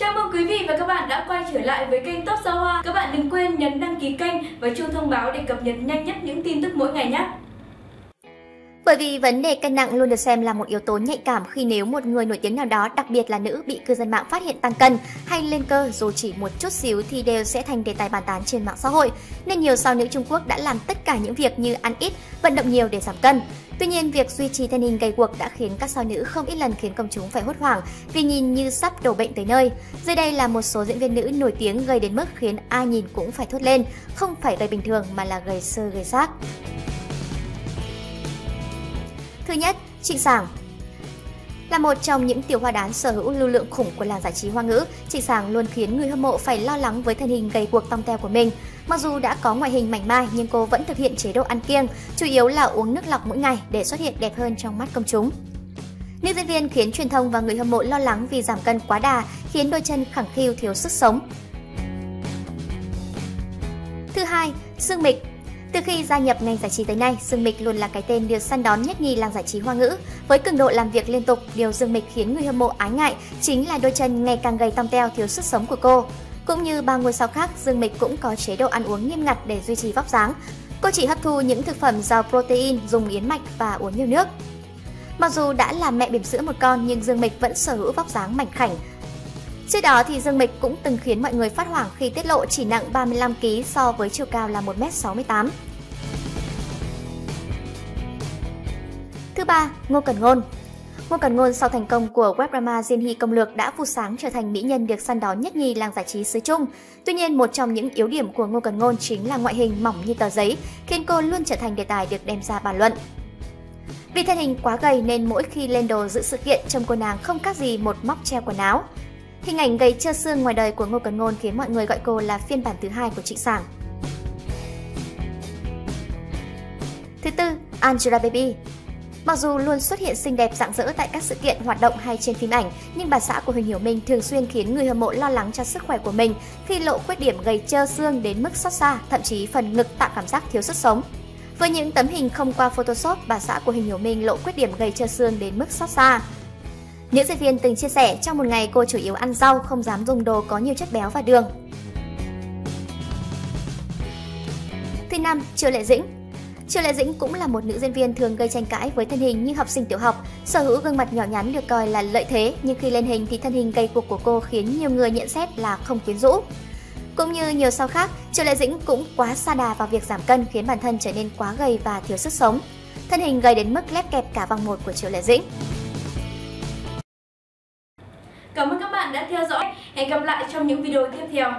Chào mừng quý vị và các bạn đã quay trở lại với kênh Top Sao Hoa. Các bạn đừng quên nhấn đăng ký kênh và chuông thông báo để cập nhật nhanh nhất những tin tức mỗi ngày nhé. Bởi vì vấn đề cân nặng luôn được xem là một yếu tố nhạy cảm khi nếu một người nổi tiếng nào đó, đặc biệt là nữ, bị cư dân mạng phát hiện tăng cân hay lên cơ dù chỉ một chút xíu thì đều sẽ thành đề tài bàn tán trên mạng xã hội. Nên nhiều sao nữ Trung Quốc đã làm tất cả những việc như ăn ít, vận động nhiều để giảm cân. Tuy nhiên, việc duy trì thân hình gầy guộc đã khiến các sao nữ không ít lần khiến công chúng phải hốt hoảng vì nhìn như sắp đổ bệnh tới nơi. Dưới đây là một số diễn viên nữ nổi tiếng gây đến mức khiến ai nhìn cũng phải thốt lên, không phải gầy bình thường mà là gầy sơ gầy xác. Thứ nhất, Trịnh Sảng là một trong những tiểu hoa đán sở hữu lưu lượng khủng của làng giải trí hoa ngữ, Trịnh Sảng luôn khiến người hâm mộ phải lo lắng với thân hình gầy guộc tông teo của mình. Mặc dù đã có ngoại hình mảnh mai nhưng cô vẫn thực hiện chế độ ăn kiêng, chủ yếu là uống nước lọc mỗi ngày để xuất hiện đẹp hơn trong mắt công chúng. Nữ diễn viên khiến truyền thông và người hâm mộ lo lắng vì giảm cân quá đà, khiến đôi chân khẳng khiu thiếu sức sống. Thứ hai, Dương Mịch từ khi gia nhập ngành giải trí tới nay, Dương Mịch luôn là cái tên được săn đón nhất nhì làng giải trí hoa ngữ. Với cường độ làm việc liên tục, điều Dương Mịch khiến người hâm mộ ái ngại chính là đôi chân ngày càng gầy tăm teo thiếu sức sống của cô. Cũng như ba ngôi sao khác, Dương Mịch cũng có chế độ ăn uống nghiêm ngặt để duy trì vóc dáng. Cô chỉ hấp thu những thực phẩm giàu protein, dùng yến mạch và uống nhiều nước. Mặc dù đã là mẹ bỉm sữa một con nhưng Dương Mịch vẫn sở hữu vóc dáng mảnh khảnh, Trước đó thì Dương Mịch cũng từng khiến mọi người phát hoảng khi tiết lộ chỉ nặng 35 kg so với chiều cao là 1m68. Thứ ba, Ngô Cẩn Ngôn Ngô Cẩn Ngôn sau thành công của web drama Diên Hy Công Lược đã phút sáng trở thành mỹ nhân được săn đón nhất nhì làng giải trí xứ Trung. Tuy nhiên, một trong những yếu điểm của Ngô Cẩn Ngôn chính là ngoại hình mỏng như tờ giấy, khiến cô luôn trở thành đề tài được đem ra bàn luận. Vì thân hình quá gầy nên mỗi khi lên đồ dự sự kiện trông cô nàng không khác gì một móc treo quần áo. Hình ảnh gầy chưa xương ngoài đời của Ngô Cẩn Ngôn khiến mọi người gọi cô là phiên bản thứ hai của Trịnh Sảng. Thứ tư, Angela Baby Mặc dù luôn xuất hiện xinh đẹp rạng rỡ tại các sự kiện, hoạt động hay trên phim ảnh, nhưng bà xã của Huỳnh Hiểu Minh thường xuyên khiến người hâm mộ lo lắng cho sức khỏe của mình khi lộ khuyết điểm gầy trơ xương đến mức xót xa, thậm chí phần ngực tạo cảm giác thiếu sức sống. Với những tấm hình không qua Photoshop, bà xã của Huỳnh Hiểu Minh lộ khuyết điểm gầy trơ xương đến mức xót xa. Nữ diễn viên từng chia sẻ trong một ngày cô chủ yếu ăn rau, không dám dùng đồ có nhiều chất béo và đường. Thứ năm, Triệu Lệ Dĩnh Triệu Lệ Dĩnh cũng là một nữ diễn viên thường gây tranh cãi với thân hình như học sinh tiểu học, sở hữu gương mặt nhỏ nhắn được coi là lợi thế, nhưng khi lên hình thì thân hình gầy cục của cô khiến nhiều người nhận xét là không quyến rũ. Cũng như nhiều sao khác, Triệu Lệ Dĩnh cũng quá xa đà vào việc giảm cân khiến bản thân trở nên quá gầy và thiếu sức sống. Thân hình gầy đến mức lép kẹp cả vòng một của Triệu Lệ Dĩnh. Cảm ơn các bạn đã theo dõi. Hẹn gặp lại trong những video tiếp theo.